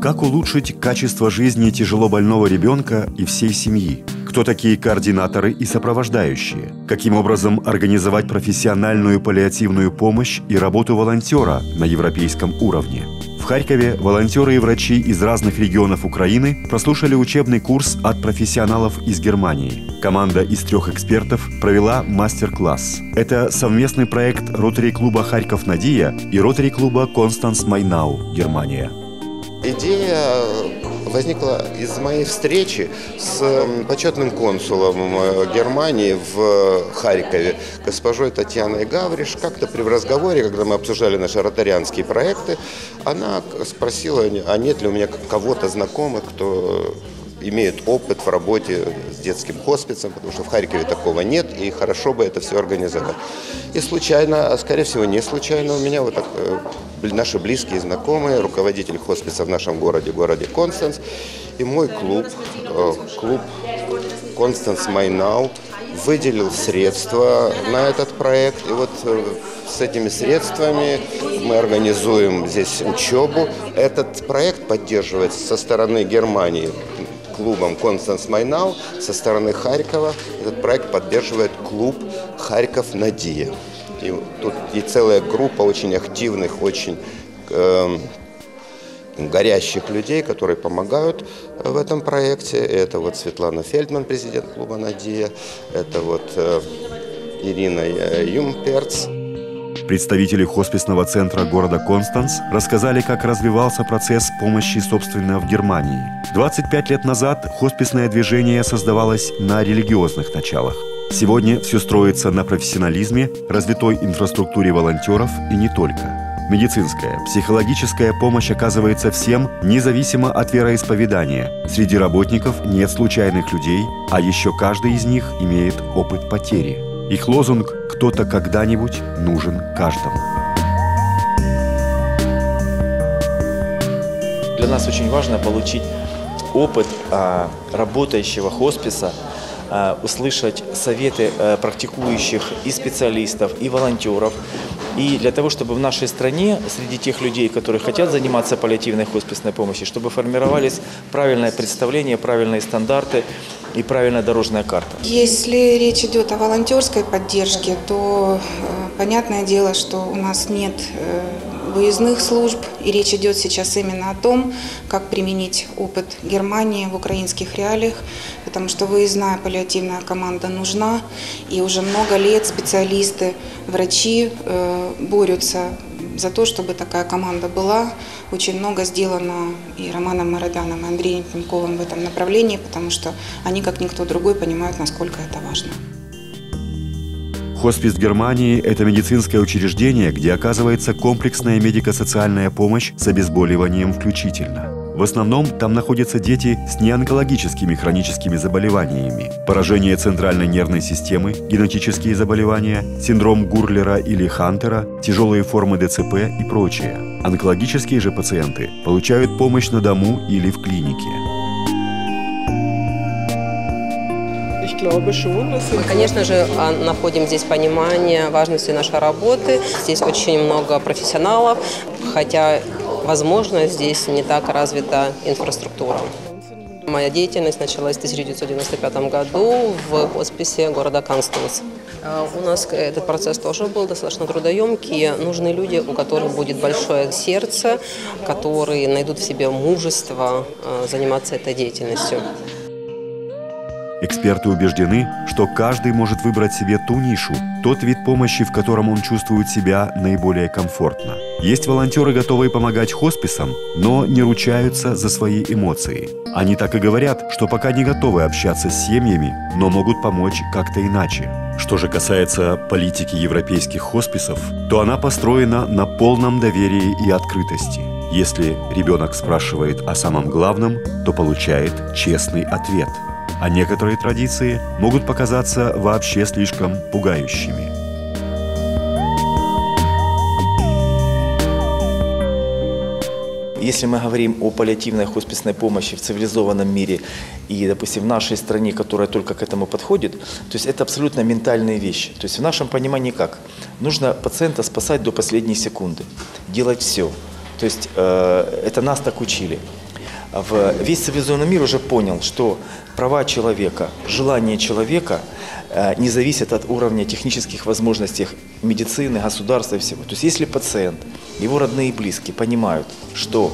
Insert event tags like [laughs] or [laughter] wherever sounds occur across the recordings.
Как улучшить качество жизни тяжело больного ребенка и всей семьи? Кто такие координаторы и сопровождающие? Каким образом организовать профессиональную паллиативную помощь и работу волонтера на европейском уровне? В Харькове волонтеры и врачи из разных регионов Украины прослушали учебный курс от профессионалов из Германии. Команда из трех экспертов провела мастер-класс. Это совместный проект ротари-клуба «Харьков Надия» и ротари-клуба «Констанс Майнау», Германия. Идея возникла из моей встречи с почетным консулом э, Германии в Харькове, госпожой Татьяной Гавриш. Как-то при разговоре, когда мы обсуждали наши ротарианские проекты, она спросила, а нет ли у меня кого-то знакомых, кто имеют опыт в работе с детским хосписом, потому что в Харькове такого нет, и хорошо бы это все организовать. И случайно, а скорее всего не случайно, у меня вот так, э, наши близкие знакомые, руководитель хосписа в нашем городе, городе Констанс, и мой клуб, э, клуб Констанс Майнау, выделил средства на этот проект. И вот э, с этими средствами мы организуем здесь учебу. Этот проект поддерживается со стороны Германии клубом «Констанс Майнау» со стороны Харькова. Этот проект поддерживает клуб «Харьков Надия». И тут и целая группа очень активных, очень э, горящих людей, которые помогают в этом проекте. Это вот Светлана Фельдман, президент клуба «Надия», это вот э, Ирина э, Юмперц. Представители хосписного центра города Констанс рассказали, как развивался процесс помощи, собственно, в Германии. 25 лет назад хосписное движение создавалось на религиозных началах. Сегодня все строится на профессионализме, развитой инфраструктуре волонтеров и не только. Медицинская, психологическая помощь оказывается всем, независимо от вероисповедания. Среди работников нет случайных людей, а еще каждый из них имеет опыт потери. Их лозунг «Кто-то когда-нибудь нужен каждому». Для нас очень важно получить опыт а, работающего хосписа, услышать советы а, практикующих и специалистов, и волонтеров, и для того, чтобы в нашей стране, среди тех людей, которые хотят заниматься паллиативной хосписной помощью, чтобы формировались правильное представление, правильные стандарты и правильная дорожная карта. Если речь идет о волонтерской поддержке, то э, понятное дело, что у нас нет э, выездных служб, и речь идет сейчас именно о том, как применить опыт Германии в украинских реалиях, потому что выездная паллиативная команда нужна, и уже много лет специалисты, врачи э, борются за то, чтобы такая команда была. Очень много сделано и Романом Моровяном, и Андреем Пенковым в этом направлении, потому что они, как никто другой, понимают, насколько это важно. Хоспис Германии – это медицинское учреждение, где оказывается комплексная медико-социальная помощь с обезболиванием включительно. В основном там находятся дети с неонкологическими хроническими заболеваниями, поражение центральной нервной системы, генетические заболевания, синдром Гурлера или Хантера, тяжелые формы ДЦП и прочее. Онкологические же пациенты получают помощь на дому или в клинике. Мы, конечно же, а, находим здесь понимание важности нашей работы. Здесь очень много профессионалов, хотя, возможно, здесь не так развита инфраструктура. Моя деятельность началась в 1995 году в хосписе города Констанс. А, у нас этот процесс тоже был достаточно трудоемкий. Нужны люди, у которых будет большое сердце, которые найдут в себе мужество а, заниматься этой деятельностью. Эксперты убеждены, что каждый может выбрать себе ту нишу, тот вид помощи, в котором он чувствует себя наиболее комфортно. Есть волонтеры, готовые помогать хосписам, но не ручаются за свои эмоции. Они так и говорят, что пока не готовы общаться с семьями, но могут помочь как-то иначе. Что же касается политики европейских хосписов, то она построена на полном доверии и открытости. Если ребенок спрашивает о самом главном, то получает честный ответ – а некоторые традиции могут показаться вообще слишком пугающими. Если мы говорим о паллиативной хосписной помощи в цивилизованном мире и, допустим, в нашей стране, которая только к этому подходит, то есть это абсолютно ментальные вещи. То есть в нашем понимании как? Нужно пациента спасать до последней секунды, делать все. То есть э, это нас так учили. В весь цивилизованный мир уже понял, что права человека, желание человека э, не зависят от уровня технических возможностей медицины, государства и всего. То есть если пациент, его родные и близкие понимают, что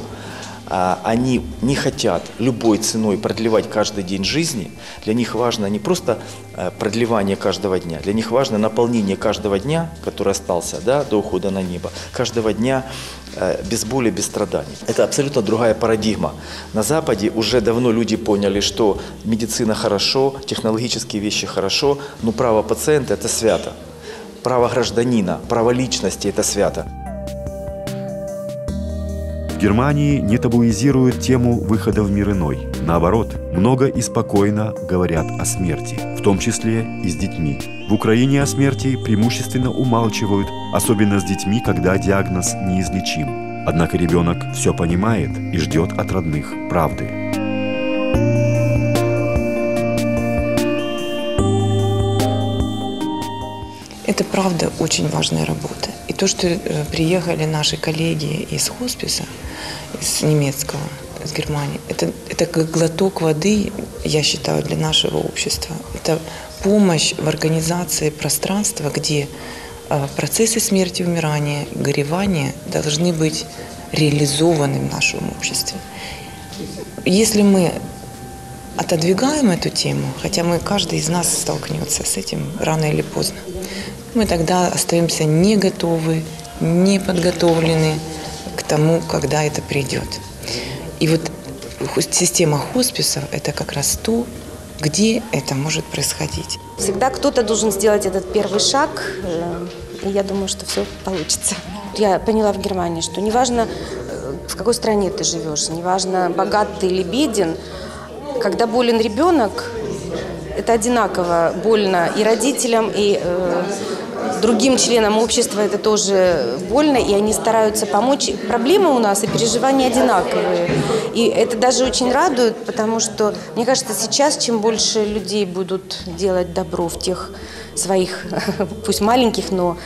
они не хотят любой ценой продлевать каждый день жизни. Для них важно не просто э, продлевание каждого дня, для них важно наполнение каждого дня, который остался да, до ухода на небо, каждого дня э, без боли, без страданий. Это абсолютно другая парадигма. На Западе уже давно люди поняли, что медицина хорошо, технологические вещи хорошо, но право пациента – это свято. Право гражданина, право личности – это свято. Германии не табуизируют тему выхода в мир иной. Наоборот, много и спокойно говорят о смерти, в том числе и с детьми. В Украине о смерти преимущественно умалчивают, особенно с детьми, когда диагноз неизлечим. Однако ребенок все понимает и ждет от родных правды. Это правда очень важная работа. И то, что э, приехали наши коллеги из хосписа, из немецкого, из Германии, это, это как глоток воды, я считаю, для нашего общества. Это помощь в организации пространства, где э, процессы смерти умирания, горевания должны быть реализованы в нашем обществе. Если мы отодвигаем эту тему, хотя мы, каждый из нас столкнется с этим рано или поздно, мы тогда остаемся не готовы, не подготовлены к тому, когда это придет. И вот система хосписов – это как раз то, где это может происходить. Всегда кто-то должен сделать этот первый шаг, э, и я думаю, что все получится. Я поняла в Германии, что неважно, э, в какой стране ты живешь, неважно, богат ты или беден, когда болен ребенок, это одинаково больно и родителям, и э, другим членам общества это тоже больно, и они стараются помочь. Проблемы у нас и переживания одинаковые. И это даже очень радует, потому что, мне кажется, сейчас чем больше людей будут делать добро в тех своих, [laughs] пусть маленьких, но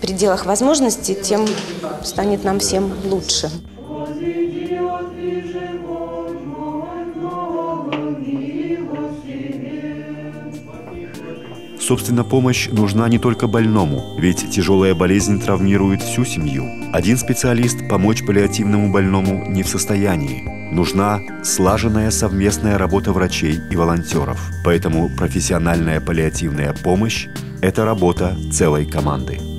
пределах возможностей, тем станет нам всем лучше. Собственно, помощь нужна не только больному, ведь тяжелая болезнь травмирует всю семью. Один специалист помочь паллиативному больному не в состоянии. Нужна слаженная совместная работа врачей и волонтеров. Поэтому профессиональная паллиативная помощь – это работа целой команды.